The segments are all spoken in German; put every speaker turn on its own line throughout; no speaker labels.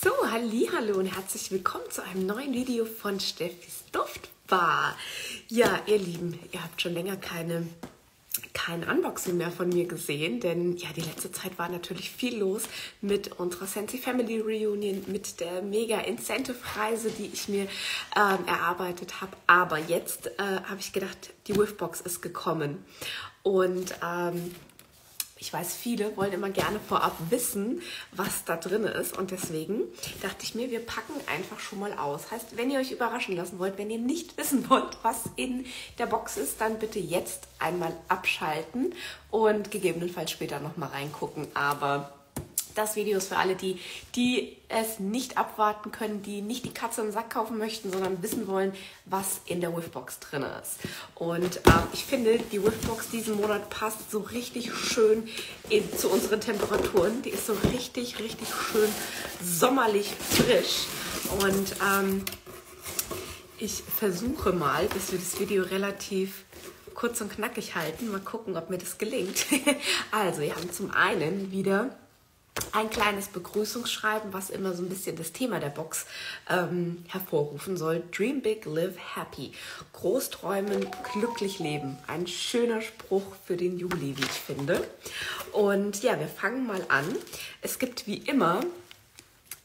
So, hallo und herzlich willkommen zu einem neuen Video von Steffis Duftbar. Ja, ihr Lieben, ihr habt schon länger keine kein Unboxing mehr von mir gesehen, denn ja, die letzte Zeit war natürlich viel los mit unserer Sensi Family Reunion, mit der mega Incentive-Reise, die ich mir ähm, erarbeitet habe. Aber jetzt äh, habe ich gedacht, die Whiffbox ist gekommen. Und ähm, ich weiß, viele wollen immer gerne vorab wissen, was da drin ist. Und deswegen dachte ich mir, wir packen einfach schon mal aus. Heißt, wenn ihr euch überraschen lassen wollt, wenn ihr nicht wissen wollt, was in der Box ist, dann bitte jetzt einmal abschalten und gegebenenfalls später nochmal reingucken. Aber das Video ist für alle, die, die es nicht abwarten können, die nicht die Katze im Sack kaufen möchten, sondern wissen wollen, was in der Whiffbox drin ist. Und äh, ich finde, die Whiffbox diesen Monat passt so richtig schön in, zu unseren Temperaturen. Die ist so richtig, richtig schön sommerlich frisch. Und ähm, ich versuche mal, dass wir das Video relativ kurz und knackig halten. Mal gucken, ob mir das gelingt. also, wir haben zum einen wieder ein kleines Begrüßungsschreiben, was immer so ein bisschen das Thema der Box ähm, hervorrufen soll. Dream big, live happy. Groß träumen, glücklich leben. Ein schöner Spruch für den Juli, wie ich finde. Und ja, wir fangen mal an. Es gibt wie immer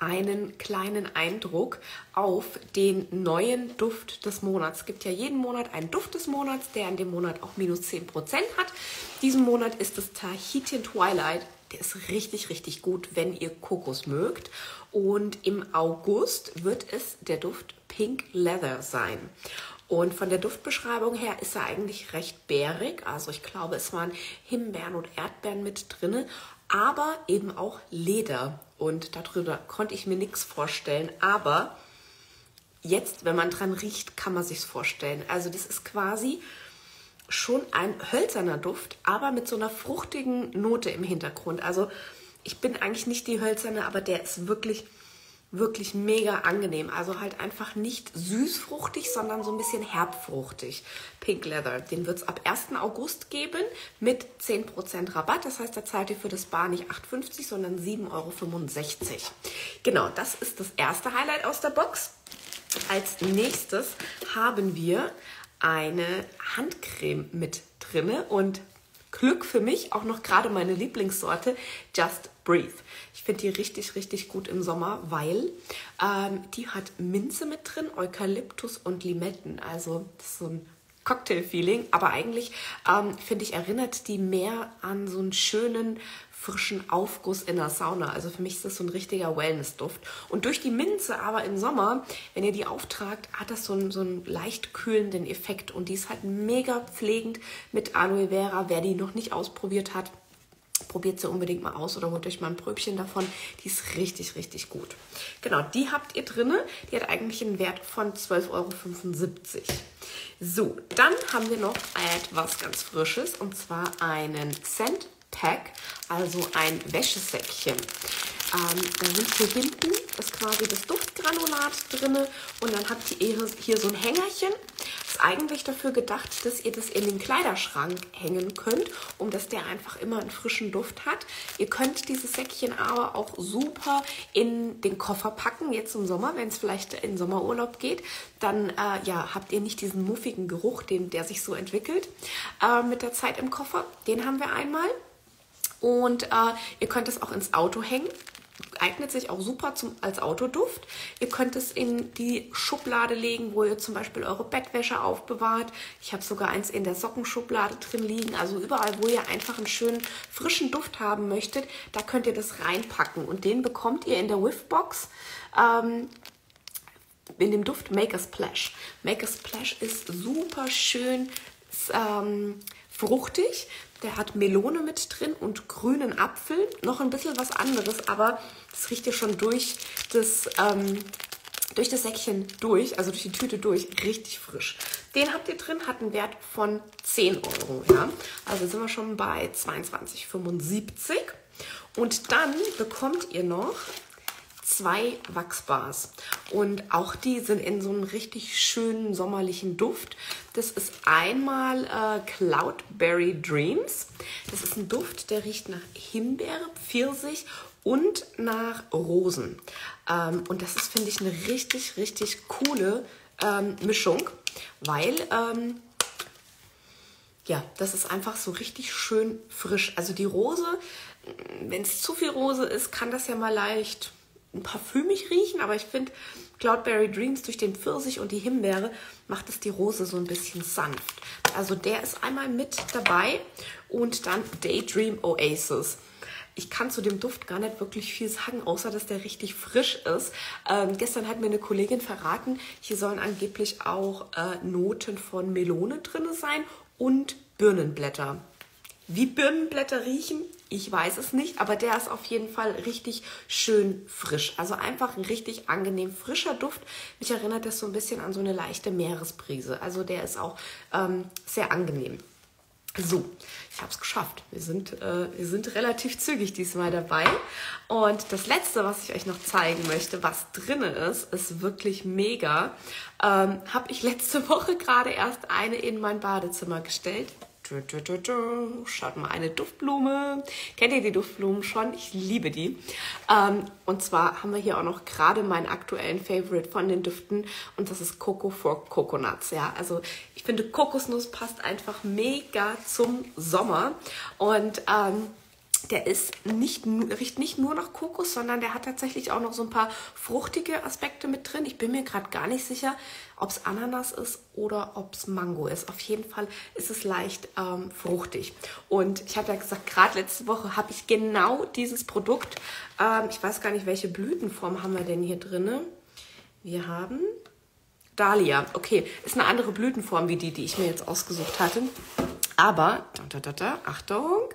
einen kleinen Eindruck auf den neuen Duft des Monats. Es gibt ja jeden Monat einen Duft des Monats, der in dem Monat auch minus 10% hat. Diesen Monat ist es Tahitian Twilight der ist richtig, richtig gut, wenn ihr Kokos mögt. Und im August wird es der Duft Pink Leather sein. Und von der Duftbeschreibung her ist er eigentlich recht bärig. Also ich glaube, es waren Himbeeren und Erdbeeren mit drin, aber eben auch Leder. Und darüber konnte ich mir nichts vorstellen. Aber jetzt, wenn man dran riecht, kann man sich's vorstellen. Also das ist quasi schon ein hölzerner Duft, aber mit so einer fruchtigen Note im Hintergrund. Also ich bin eigentlich nicht die hölzerne, aber der ist wirklich, wirklich mega angenehm. Also halt einfach nicht süßfruchtig, sondern so ein bisschen herbfruchtig. Pink Leather, den wird es ab 1. August geben mit 10% Rabatt. Das heißt, da zahlt ihr für das Bar nicht 8,50, sondern 7,65 Euro. Genau, das ist das erste Highlight aus der Box. Als nächstes haben wir eine Handcreme mit drinne und Glück für mich auch noch gerade meine Lieblingssorte Just Breathe. Ich finde die richtig, richtig gut im Sommer, weil ähm, die hat Minze mit drin, Eukalyptus und Limetten. Also das ist so ein Cocktail-Feeling, aber eigentlich ähm, finde ich, erinnert die mehr an so einen schönen frischen Aufguss in der Sauna. Also für mich ist das so ein richtiger Wellness-Duft. Und durch die Minze aber im Sommer, wenn ihr die auftragt, hat das so einen, so einen leicht kühlenden Effekt. Und die ist halt mega pflegend mit Aloe Vera. Wer die noch nicht ausprobiert hat, probiert sie unbedingt mal aus oder holt euch mal ein Pröbchen davon. Die ist richtig, richtig gut. Genau, die habt ihr drinne. Die hat eigentlich einen Wert von 12,75 Euro. So, dann haben wir noch etwas ganz Frisches und zwar einen Scent Pack, also ein Wäschesäckchen. Ähm, da sind hier hinten ist quasi das Duftgranulat drin und dann habt ihr hier so ein Hängerchen. Ist eigentlich dafür gedacht, dass ihr das in den Kleiderschrank hängen könnt, um dass der einfach immer einen frischen Duft hat. Ihr könnt dieses Säckchen aber auch super in den Koffer packen, jetzt im Sommer, wenn es vielleicht in Sommerurlaub geht. Dann äh, ja, habt ihr nicht diesen muffigen Geruch, den, der sich so entwickelt äh, mit der Zeit im Koffer. Den haben wir einmal. Und äh, ihr könnt es auch ins Auto hängen. Eignet sich auch super zum, als Autoduft. Ihr könnt es in die Schublade legen, wo ihr zum Beispiel eure Bettwäsche aufbewahrt. Ich habe sogar eins in der Sockenschublade drin liegen. Also überall, wo ihr einfach einen schönen frischen Duft haben möchtet, da könnt ihr das reinpacken. Und den bekommt ihr in der Whiffbox. Ähm, in dem Duft Make a Splash. Make a Splash ist super schön ähm, fruchtig. Der hat Melone mit drin und grünen Apfel. Noch ein bisschen was anderes, aber das riecht ja schon durch das, ähm, durch das Säckchen durch, also durch die Tüte durch, richtig frisch. Den habt ihr drin, hat einen Wert von 10 Euro. Ja? Also sind wir schon bei 22,75. Und dann bekommt ihr noch zwei Wachsbars. Und auch die sind in so einem richtig schönen sommerlichen Duft. Das ist einmal äh, Cloudberry Dreams. Das ist ein Duft, der riecht nach Himbeere, Pfirsich und nach Rosen. Ähm, und das ist, finde ich, eine richtig, richtig coole ähm, Mischung, weil ähm, ja, das ist einfach so richtig schön frisch. Also die Rose, wenn es zu viel Rose ist, kann das ja mal leicht parfümig riechen, aber ich finde Cloudberry Dreams durch den Pfirsich und die Himbeere macht es die Rose so ein bisschen sanft. Also der ist einmal mit dabei und dann Daydream Oasis. Ich kann zu dem Duft gar nicht wirklich viel sagen, außer dass der richtig frisch ist. Ähm, gestern hat mir eine Kollegin verraten, hier sollen angeblich auch äh, Noten von Melone drin sein und Birnenblätter. Wie Birnenblätter riechen, ich weiß es nicht, aber der ist auf jeden Fall richtig schön frisch. Also einfach ein richtig angenehm frischer Duft. Mich erinnert das so ein bisschen an so eine leichte Meeresbrise. Also der ist auch ähm, sehr angenehm. So, ich habe es geschafft. Wir sind, äh, wir sind relativ zügig diesmal dabei. Und das Letzte, was ich euch noch zeigen möchte, was drin ist, ist wirklich mega. Ähm, habe ich letzte Woche gerade erst eine in mein Badezimmer gestellt. Schaut mal, eine Duftblume. Kennt ihr die Duftblumen schon? Ich liebe die. Ähm, und zwar haben wir hier auch noch gerade meinen aktuellen Favorite von den Düften und das ist Coco for Coconuts. Ja, also ich finde Kokosnuss passt einfach mega zum Sommer und ähm, der ist nicht, riecht nicht nur nach Kokos, sondern der hat tatsächlich auch noch so ein paar fruchtige Aspekte mit drin. Ich bin mir gerade gar nicht sicher, ob es Ananas ist oder ob es Mango ist. Auf jeden Fall ist es leicht ähm, fruchtig. Und ich habe ja gesagt, gerade letzte Woche habe ich genau dieses Produkt. Ähm, ich weiß gar nicht, welche Blütenform haben wir denn hier drin. Wir haben Dahlia. Okay, ist eine andere Blütenform wie die, die ich mir jetzt ausgesucht hatte. Aber, da, da, da, Achtung,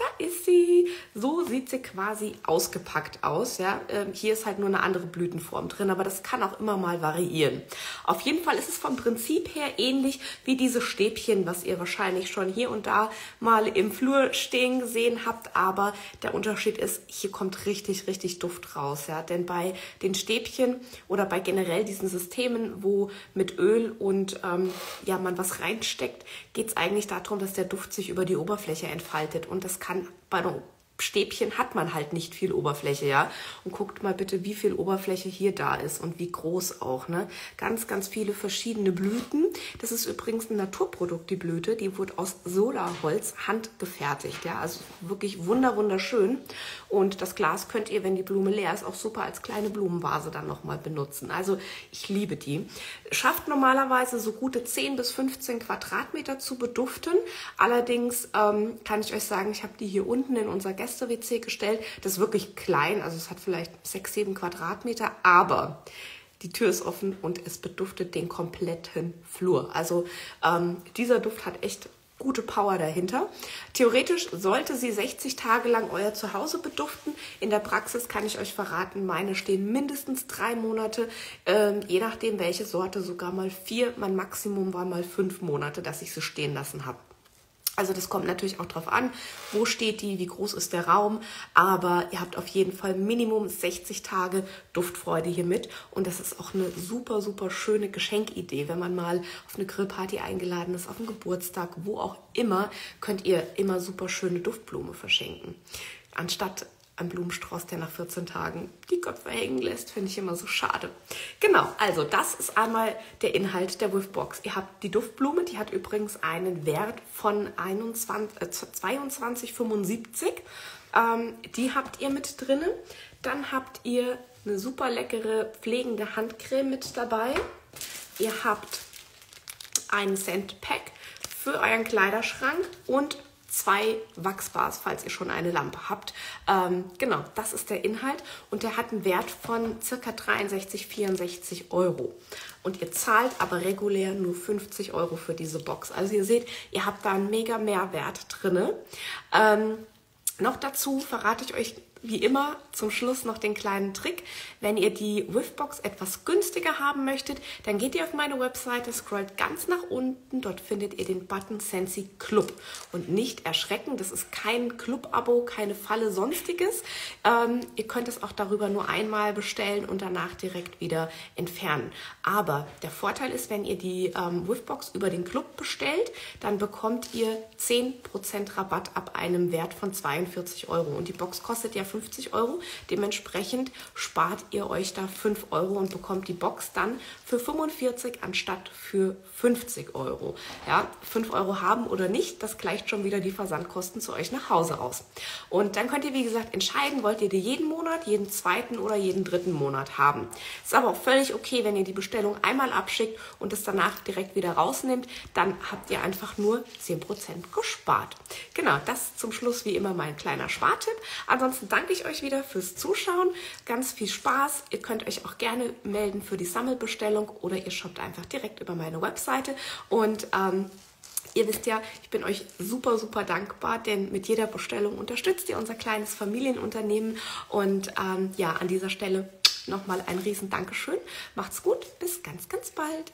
da ist sie. So sieht sie quasi ausgepackt aus. Ja? Ähm, hier ist halt nur eine andere Blütenform drin, aber das kann auch immer mal variieren. Auf jeden Fall ist es vom Prinzip her ähnlich wie diese Stäbchen, was ihr wahrscheinlich schon hier und da mal im Flur stehen gesehen habt. Aber der Unterschied ist, hier kommt richtig, richtig Duft raus. Ja? Denn bei den Stäbchen oder bei generell diesen Systemen, wo mit Öl und ähm, ja, man was reinsteckt, geht es eigentlich darum, dass der Duft sich über die Oberfläche entfaltet. Und das kann kann bei einer Stäbchen hat man halt nicht viel Oberfläche, ja. Und guckt mal bitte, wie viel Oberfläche hier da ist und wie groß auch, ne. Ganz, ganz viele verschiedene Blüten. Das ist übrigens ein Naturprodukt, die Blüte. Die wurde aus Solarholz handgefertigt, ja. Also wirklich wunder, wunderschön. Und das Glas könnt ihr, wenn die Blume leer ist, auch super als kleine Blumenvase dann nochmal benutzen. Also ich liebe die. Schafft normalerweise so gute 10 bis 15 Quadratmeter zu beduften. Allerdings ähm, kann ich euch sagen, ich habe die hier unten in unser Gäste Gäste-WC gestellt. Das ist wirklich klein, also es hat vielleicht sechs, sieben Quadratmeter, aber die Tür ist offen und es beduftet den kompletten Flur. Also ähm, dieser Duft hat echt gute Power dahinter. Theoretisch sollte sie 60 Tage lang euer Zuhause beduften. In der Praxis kann ich euch verraten, meine stehen mindestens drei Monate, ähm, je nachdem welche Sorte, sogar mal vier. Mein Maximum war mal fünf Monate, dass ich sie stehen lassen habe. Also das kommt natürlich auch darauf an, wo steht die, wie groß ist der Raum, aber ihr habt auf jeden Fall Minimum 60 Tage Duftfreude hier mit. Und das ist auch eine super, super schöne Geschenkidee, wenn man mal auf eine Grillparty eingeladen ist, auf einen Geburtstag, wo auch immer, könnt ihr immer super schöne Duftblume verschenken. Anstatt ein Blumenstrauß, der nach 14 Tagen die Köpfe hängen lässt, finde ich immer so schade. Genau, also das ist einmal der Inhalt der Whiffbox. Ihr habt die Duftblume, die hat übrigens einen Wert von 21, äh, 22,75. Ähm, die habt ihr mit drin. Dann habt ihr eine super leckere pflegende Handcreme mit dabei. Ihr habt ein Scent für euren Kleiderschrank und zwei Wachsbars, falls ihr schon eine Lampe habt. Ähm, genau, das ist der Inhalt und der hat einen Wert von circa 63, 64 Euro. Und ihr zahlt aber regulär nur 50 Euro für diese Box. Also ihr seht, ihr habt da einen mega Mehrwert drin. Ähm, noch dazu verrate ich euch wie immer zum Schluss noch den kleinen Trick. Wenn ihr die Whiffbox etwas günstiger haben möchtet, dann geht ihr auf meine Webseite, scrollt ganz nach unten. Dort findet ihr den Button Sensi Club. Und nicht erschrecken, das ist kein Club-Abo, keine Falle, sonstiges. Ähm, ihr könnt es auch darüber nur einmal bestellen und danach direkt wieder entfernen. Aber der Vorteil ist, wenn ihr die ähm, Whiffbox über den Club bestellt, dann bekommt ihr 10% Rabatt ab einem Wert von 42 Euro. Und die Box kostet ja 50 Euro. Dementsprechend spart ihr euch da 5 Euro und bekommt die Box dann für 45 anstatt für 50 Euro. Ja, 5 Euro haben oder nicht, das gleicht schon wieder die Versandkosten zu euch nach Hause raus. Und dann könnt ihr, wie gesagt, entscheiden, wollt ihr die jeden Monat, jeden zweiten oder jeden dritten Monat haben. Ist aber auch völlig okay, wenn ihr die Bestellung einmal abschickt und es danach direkt wieder rausnimmt, dann habt ihr einfach nur 10% gespart. Genau, das zum Schluss wie immer mein kleiner Spartipp. Ansonsten danke ich euch wieder fürs Zuschauen. Ganz viel Spaß. Ihr könnt euch auch gerne melden für die Sammelbestellung oder ihr shoppt einfach direkt über meine Webseite und ähm, Ihr wisst ja, ich bin euch super, super dankbar, denn mit jeder Bestellung unterstützt ihr unser kleines Familienunternehmen. Und ähm, ja, an dieser Stelle nochmal ein riesen Dankeschön. Macht's gut, bis ganz, ganz bald.